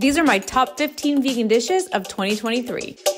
These are my top 15 vegan dishes of 2023.